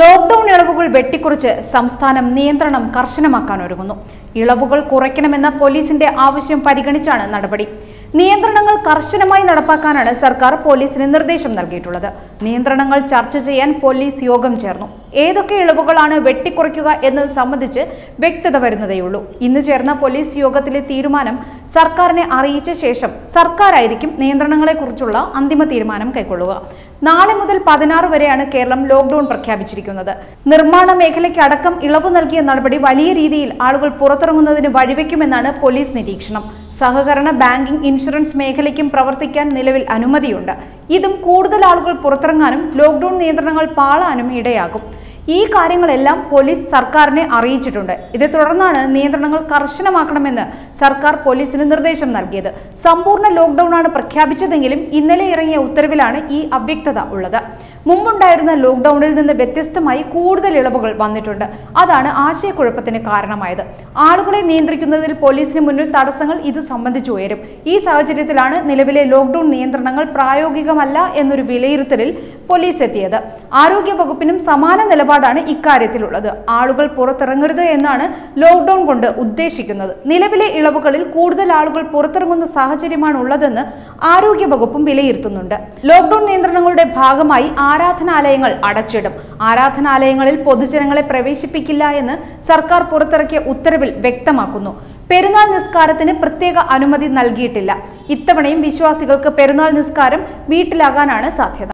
Lockdown ഇളവുകൾ വെട്ടിക്കുറിച്ച് സംസ്ഥാനം നിയന്ത്രണം കർശനമാക്കാൻ ഒരുങ്ങുന്നു. ഇളവുകൾ കുറയ്ക്കണമെന്ന പോലീസിന്റെ ആവശ്യം പരിഗണിച്ചാണ് നടപടി. നിയന്ത്രണങ്ങൾ കർശനമായി നടപ്പാക്കാനാണ് സർക്കാർ പോലീസിന് നിർദ്ദേശം നൽകിയിട്ടുള്ളത്. നിയന്ത്രണങ്ങൾ ചർച്ച ചെയ്യാൻ പോലീസ് യോഗം ചേർന്നു. ഏതൊക്കെ ഇളവുകളാണ് വെട്ടിക്കുറയ്ക്കുക എന്നത് സംബന്ധിച്ച് വ്യക്തത വരുന്നതേയുള്ളൂ. ഇന്ന് ചേർന്ന പോലീസ് യോഗത്തിലെ തീരുമാനം സർക്കാരിനെ അറിയിച്ച ശേഷം സർക്കാരായിരിക്കും നിയന്ത്രണങ്ങളെക്കുറിച്ചുള്ള അന്തിമ തീരുമാനം കൈക്കൊള്ളുക. നാളെ മുതൽ പതിനാറ് വരെയാണ് കേരളം ലോക്ഡൌൺ പ്രഖ്യാപിച്ചിരിക്കുന്നത്. നിർമ്മാണ മേഖലയ്ക്ക് അടക്കം ഇളവ് നൽകിയ നടപടി വലിയ രീതിയിൽ ആളുകൾ പുറത്തിറങ്ങുന്നതിന് വഴിവെക്കുമെന്നാണ് പോലീസ് നിരീക്ഷണം. സഹകരണ ബാങ്കിംഗ് ഇൻഷുറൻസ് മേഖലയ്ക്കും പ്രവർത്തിക്കാൻ നിലവിൽ അനുമതിയുണ്ട്. ഇതും കൂടുതൽ ആളുകൾ പുറത്തിറങ്ങാനും ലോക്ഡൌൺ നിയന്ത്രണങ്ങൾ പാളാനും ഇടയാകും. ഈ കാര്യങ്ങളെല്ലാം പോലീസ് സർക്കാരിനെ അറിയിച്ചിട്ടുണ്ട്. ഇതേ തുടർന്നാണ് നിയന്ത്രണങ്ങൾ കർശനമാക്കണമെന്ന് സർക്കാർ പോലീസിന് നിർദ്ദേശം നൽകിയത്. സമ്പൂർണ ലോക്ഡൌൺ ആണ് പ്രഖ്യാപിച്ചതെങ്കിലും ഇന്നലെ ഇറങ്ങിയ ഉത്തരവിലാണ് ഈ അവ്യക്തത ഉള്ളത്. മുമ്പുണ്ടായിരുന്ന ലോക്ഡൌണിൽ നിന്ന് വ്യത്യസ്തമായി കൂടുതൽ ഇളവുകൾ വന്നിട്ടുണ്ട്. അതാണ് ആശയക്കുഴപ്പത്തിന് കാരണമായത്. ആളുകളെ നിയന്ത്രിക്കുന്നതിൽ പോലീസിന് മുന്നിൽ തടസ്സങ്ങൾ ഇതു സംബന്ധിച്ച് ഉയരും. ഈ സാഹചര്യത്തിലാണ് നിലവിലെ ലോക്ഡൌൺ നിയന്ത്രണങ്ങൾ പ്രായോഗികമല്ല എന്നൊരു വിലയിരുത്തലിൽ പോലീസ് എത്തിയത്. ആരോഗ്യ വകുപ്പിനും സമാന നിലപാടാണ് ഇക്കാര്യത്തിലുള്ളത്. ആളുകൾ പുറത്തിറങ്ങരുത് എന്നാണ് ലോക്ഡൌൺ കൊണ്ട് ഉദ്ദേശിക്കുന്നത്. നിലവിലെ ഇളവുകളിൽ കൂടുതൽ ആളുകൾ പുറത്തിറങ്ങുന്ന സാഹചര്യമാണ് ഉള്ളതെന്ന് ആരോഗ്യ വകുപ്പും വിലയിരുത്തുന്നുണ്ട്. ലോക്ഡൌൺ നിയന്ത്രണങ്ങളുടെ ഭാഗമായി ആരാധനാലയങ്ങൾ അടച്ചിടും. ആരാധനാലയങ്ങളിൽ പൊതുജനങ്ങളെ പ്രവേശിപ്പിക്കില്ല എന്ന് സർക്കാർ പുറത്തിറക്കിയ ഉത്തരവിൽ വ്യക്തമാക്കുന്നു. പെരുന്നാൾ നിസ്കാരത്തിന് പ്രത്യേക അനുമതി നൽകിയിട്ടില്ല. ഇത്തവണയും വിശ്വാസികൾക്ക് പെരുന്നാൾ നിസ്കാരം വീട്ടിലാകാനാണ് സാധ്യത.